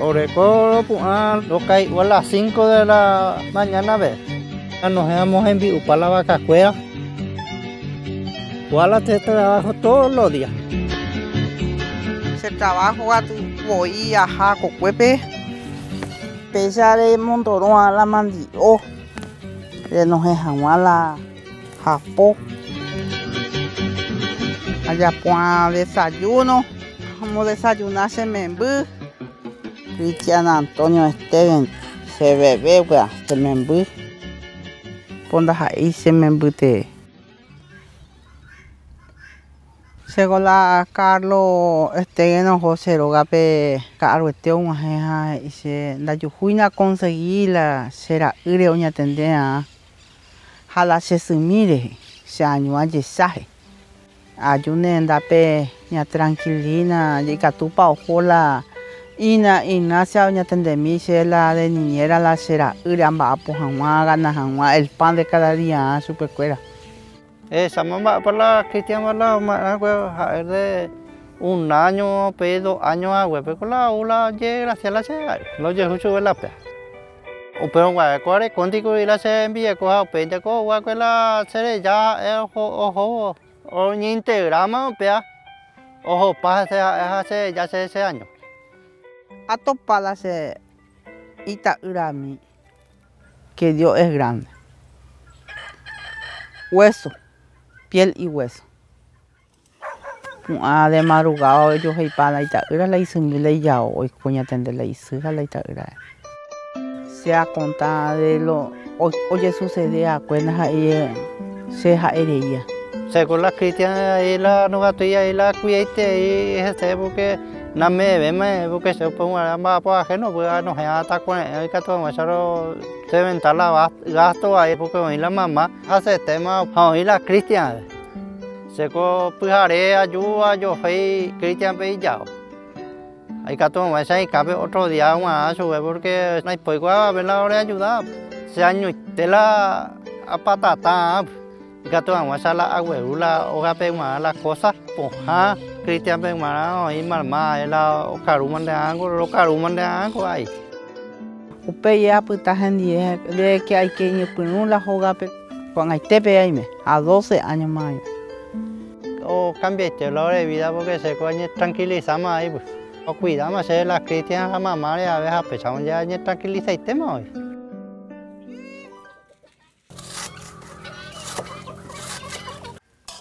Oreco, lo que a las 5 de la mañana, ve. Nos vamos en vivo para la vaca cueva. ¿Cuál te trabajo todos los días? Se trabajo a voy a jaco cuepe. Pesar de montorón a la mandio. Nos dejamos a la japó. Allá pues desayuno. Vamos a desayunar semembú. Cristian Antonio Esteban. Se bebe, wea, semembú. Pondas ahí semembú te. Según la Carlos Esteban José Rogape, Carlos Esteban, y se la yujuina conseguí la será ire oña tendea. Jala se sumire, se año a yesaje. Ayune ndape, ña tranquilina, llega tu pa ojola. Ina Ignacia doña Tendemí, la de niñera, la será ire amba po jamás, gana el pan de cada día, super cuera. Eh, mamá para Cristian para la de un año, pedo, años agua, pero la ula llega hacia la llega, lo llega mucho la pe. O pero guay, cuare contigo y la se envía coja pe, co guay la se ya el ojo ojo o ni integrama pe. Ojo pasa hace ya hace ese año. A topala se ita urami que Dios es grande. Hueso piel y hueso. Ah, de madrugada hay para la itaura la hizo mi ley ya hoy coña tende la hizo la itaura. Se ha contado de lo oye sucede a cuernas ahí se ha hereía. Según la cristiana y la nugatuya y la cuídate y este porque na me ve me porque se una más para que no pueda no se ata con el que todo eso se venta la gasto ahí porque hoy la mamá hace tema hoy la cristiana se co pujare ayuda yo fui cristian pillado hay que tomar esa y cabe otro día más sube porque no hay pues a ver la hora de ayudar se año de la patata gato ang sa la agüerula o gape ma la cosa poja cristian pe ma i marma la o karu man de ango lo karu man de ango ai upe ya puta gente de que hay que ir con una joga pe con ai tepe ai me a 12 años más o cambia este lo de vida porque se coñe tranquiliza más ahí pues. O cuida más la cristian a mamá a ver a pesar ya tranquiliza y tema hoy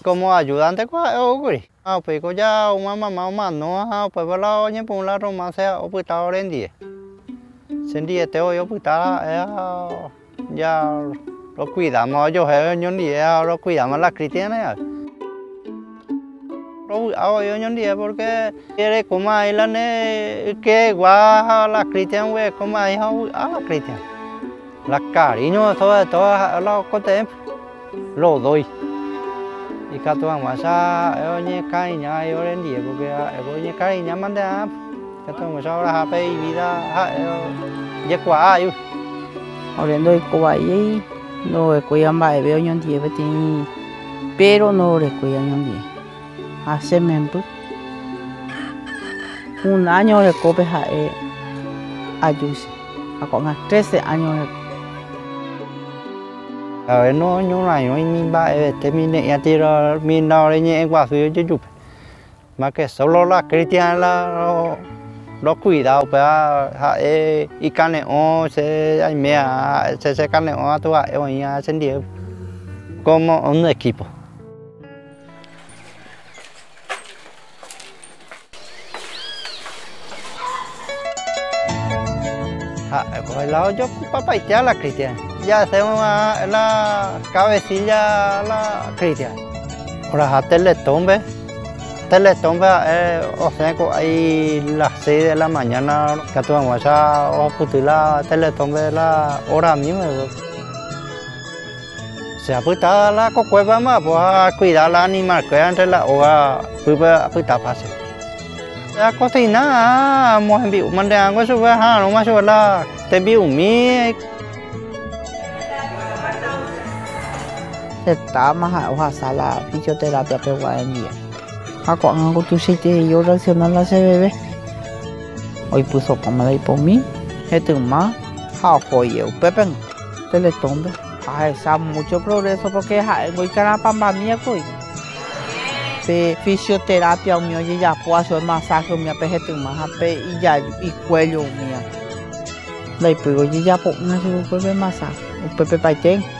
como ayudante kwa oguri? Ah pues ko ya uma mamá uma no? Ah pues bala oñe por la roma romance o pues ta orendi sendi te o yo pues ta eh, ya lo cuidamos, yo eh, he ñon día lo cuidamos la cristiana lo hago yo ñon día, porque quiere como ahí la ne, que gua la cristiana we como ahí a la cristiana ah, la cariño todo todo lo contemplo lo doy. Y cato ang masa eo nye cariña eo ren die porque eo nye cariña mande ap cato ang masa ora hape vida ha ye kwa ayu Oriendo y cobayé no recuerdan veo nyon die betin pero no recuerdan nyon die hace mempo un año de cope a e ayusi a con 13 años de ver no no này nó mi ba este mi ne ya tiro mi no le ñe qua su yo chup mà que solo la cristiana la lo cuidado pa ha e i cane o se ai mea se se cane o tu a e ya sentir como un equipo ha coi lao yo papá ya la cristiana ya hacemos la cabecilla la cristiana. Ahora a teletón, ¿ves? Teletón, eh, o sea, ahí las 6 de la mañana que tú vamos a o la teletón, ¿ves? La hora misma. Se ha puesto la cocueva más, pues a cuidar al animal que entre la hora, pues a putar fácil. La cocina, mo en biu mande ango su va ha no ma su la te biu mi Más hoja sala fisioterapia pe guaraní. A con algo tu sitio yo reaccionar la bebé. Hoy puso como la hipomi. Este más. Ha joye, pepen. Teletombe. Ah, esa mucho progreso porque ha voy cara pamba mía coi. Pe fisioterapia mío y ya puedo hacer masaje mío pe este más pe y ya y cuello mío. La y ya po una se pepe masaje. Pepe paiten.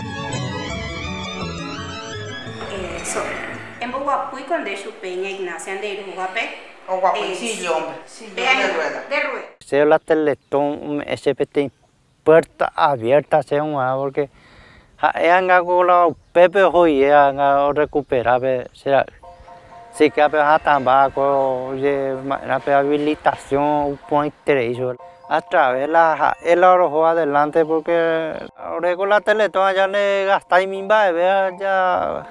Chupeña Ignacia de Uruguape. O guapicillo, hombre. Sillón de rueda. De rueda. se la teletón ese pete puerta abierta se un porque con la pepe hoy anga recuperar be será sí que ape ha tambaco ye la habilitación point 3 a través la el oro adelante porque ahora con la teletón ya le gastáis mi ya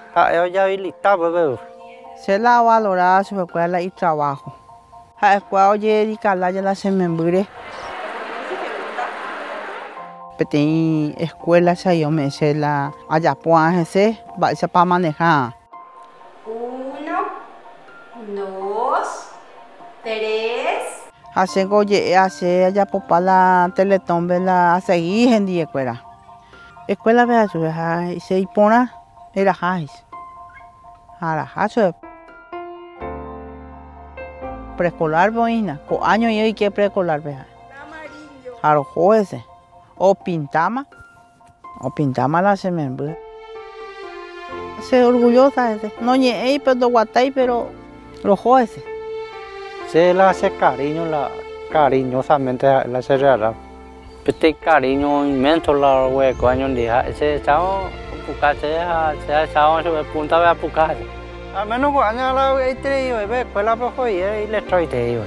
ya habilitado Se la valorada su escuela y trabajo. A escuela oye di cala ya la se me embure. Petí escuela se yo me se la allá puan ese va ese para manejar. Uno, dos, tres. Hace goye hace allá por para la teletón la seguir en di escuela. Escuela ve a su y se impona era hais. Ahora hace preescolar boina, co año y hoy que preescolar vea. Aro ese. O pintama. O pintama la se me embue. Se orgullosa ese. No ñe pero guatay pero lo ese. se la hace cariño la cariñosamente la se reala este cariño inmenso la hueco año día ese chao puca se se chao se punta ve a menos cuando la este ve escuela pues hoy y le estoy te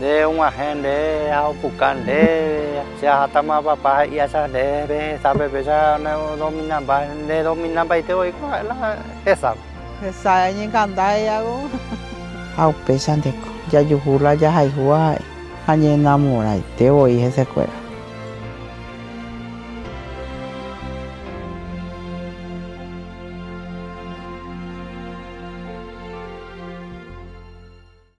de un agente a pucan de se hasta más papá y esa de sabe ya no domina ba de domina ba te hoy la esa Esa ñe canda ya go. Au pesan de ya yo jula ya hay juay. Añe enamora te voy ese escuela.